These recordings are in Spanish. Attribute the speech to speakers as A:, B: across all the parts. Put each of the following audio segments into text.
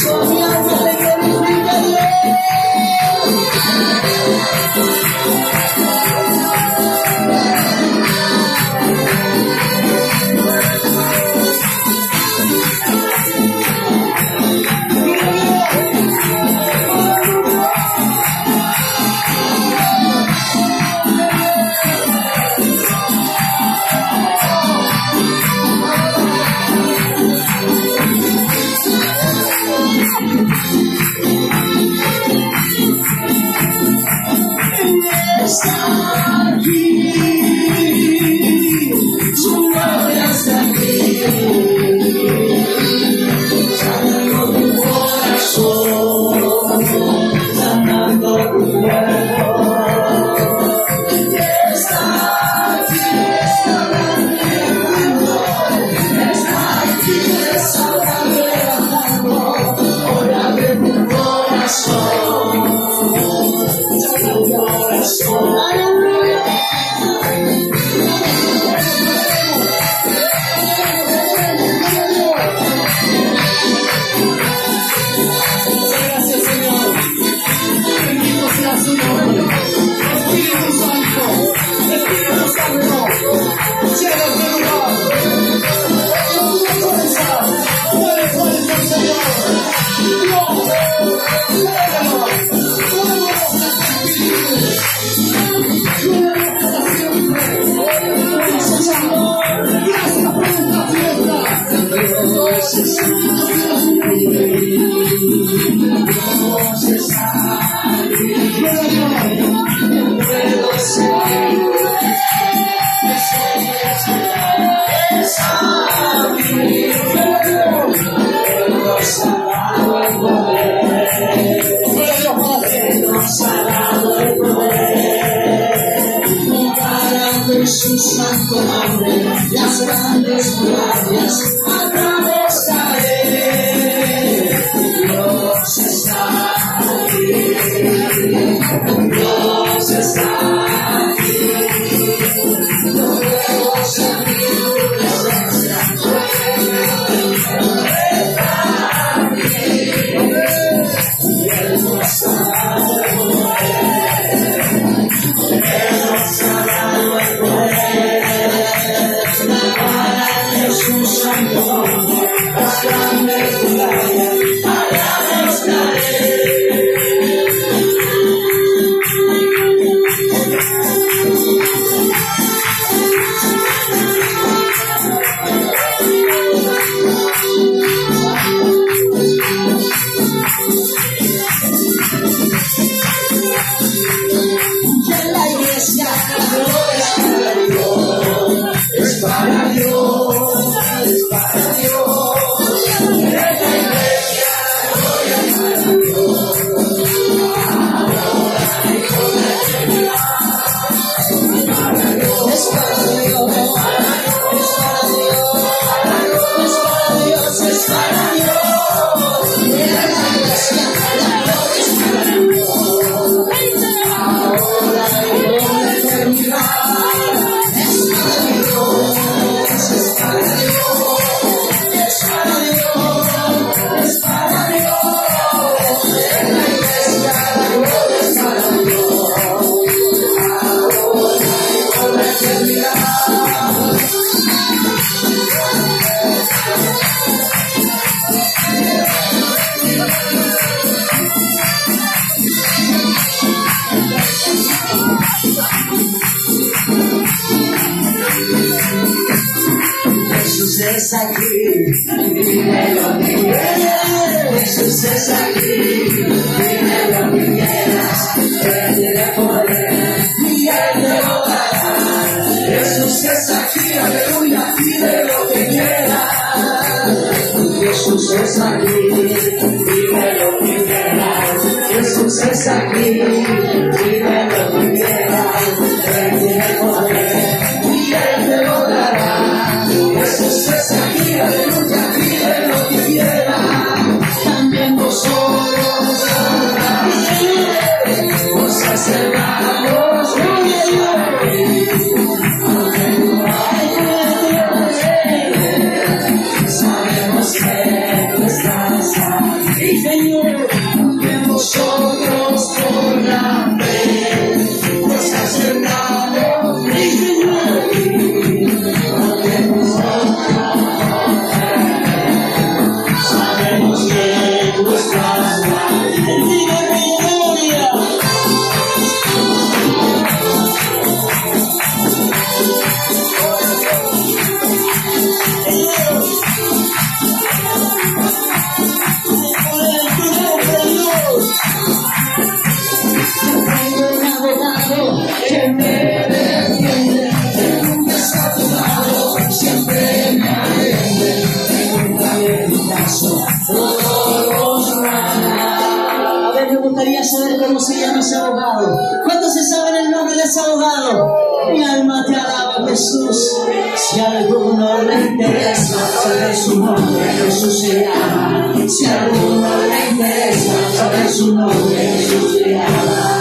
A: Yes. Yeah. es aquí. Dímelo, mi Jesús es aquí. Dímelo, mi quieras. Vendré por él. Y él te lo dará. Jesús es aquí. Aleluya. Pide lo que quieras. Jesús es aquí. Dímelo, mi quieras. Jesús es aquí. ¿Cuántos se saben el nombre del ahogado? Mi alma te alaba, Jesús. Si alguno le interesa saber su nombre, Jesús se llama. Si alguno le interesa saber su nombre, Jesús se llama.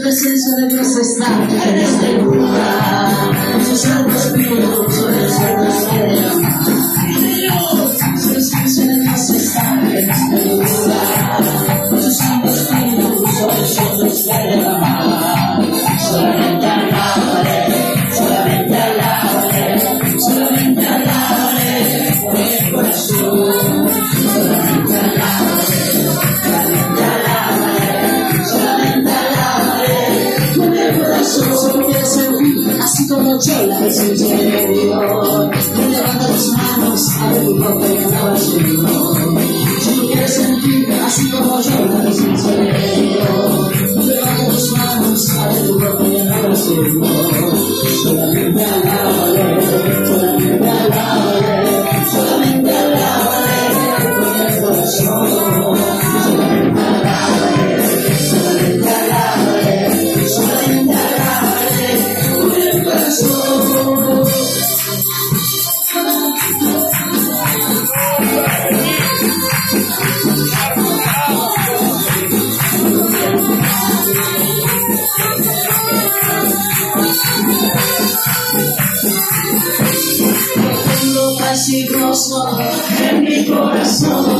A: presencia de Dios está en. 是我什么的。That's.